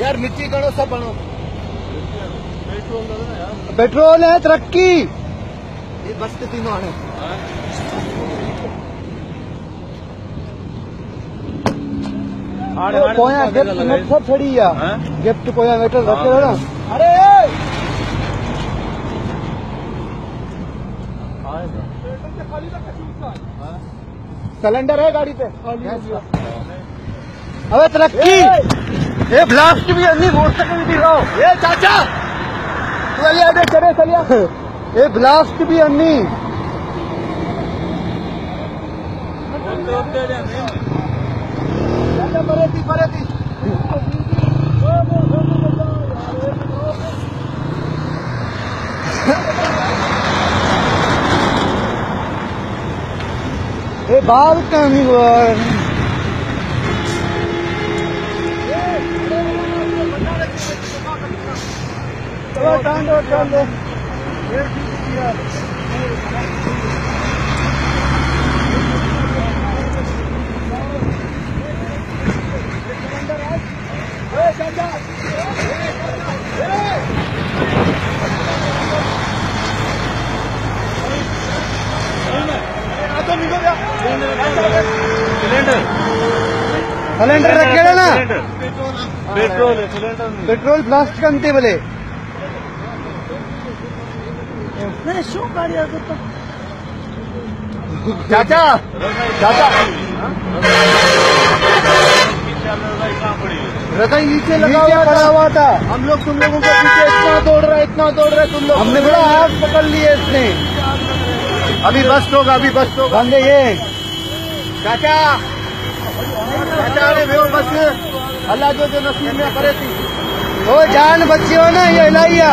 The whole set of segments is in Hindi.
यार मिट्टी गणो सब बनो। पेट्रोल है तरक्की। ये बस के तीनों आने। पोया गिफ्ट में सब छड़ी या गिफ्ट पोया मेटल रखे ना अरे सिलेंडर है गाड़ी पे। अबे तरक्की। ये ब्लास्ट भी अन्नी मोटरसाइकिल भी रहो ये चाचा। चलिए अबे चले चलिए ये ब्लास्ट भी अन्नी चाचा परे थी परे ये बाल टांडो सिलेंडर रखे ना पेट्रोल पेट्रोल ब्लास्ट करते बोले चाचा चाचा रतन नीचे लगा हुआ पड़ा हुआ था हम लोग तुम लोगों के पीछे इतना दौड़ रहे इतना दौड़ रहे तुम लोग हमने बोला हाथ पकड़ लिए इसने अभी बस होगा अभी बस होगा बंदे ये चाचा चाचा अरे वो बस अल्लाह जो जो नसीब में करे थी वो जान बच्ची हो ना ये लाइया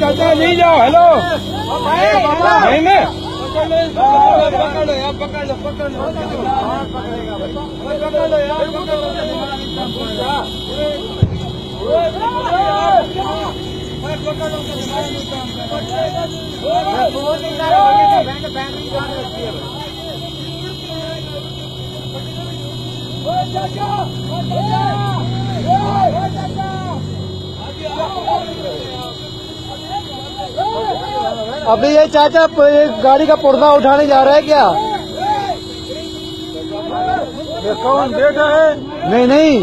चाचा नहीं जाओ हेलो नहीं में पकड़ यार पकड़ पकड़ पकड़ यार पकड़ अभी ये चाचा ये गाड़ी का पुर्जा उठाने जा रहा है क्या? ये कौन बेटा है? नहीं नहीं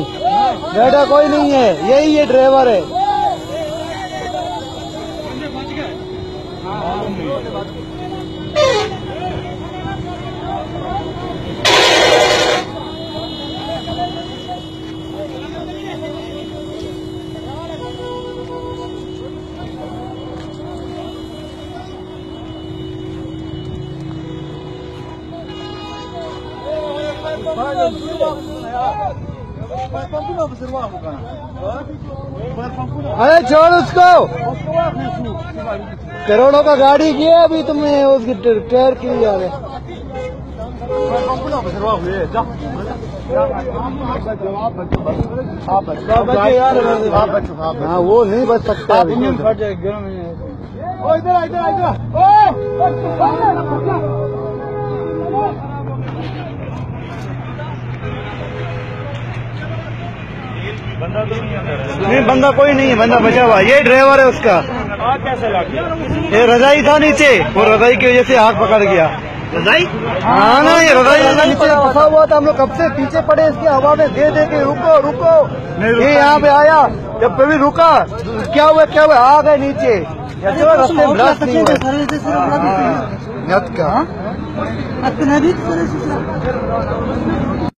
बेटा कोई नहीं है यही ये ड्राइवर है। अरे छोड़ उसको। करोड़ों का गाड़ी किया अभी तुमने उसकी ट- टायर की जा रहे हाँ। वो नहीं बच सकता। इधर इधर इधर बंदा तो नहीं अंदर नहीं बंदा कोई नहीं है बंदा बचा हुआ ये ड्राइवर है उसका। आग कैसे लग ये रजाई था नीचे वो रजाई की वजह से आग पकड़ गया। रजाई? हाँ ना ये रजाई नीचे। फंसा हुआ था हम लोग कब से पीछे पड़े इसकी हवा में दे दे के रुको रुको। ये यहाँ पे आया जब कभी रुका क्या हुआ क्या हुआ आ गए नीचे। या में ब्लास्ट नहीं हुआ। का।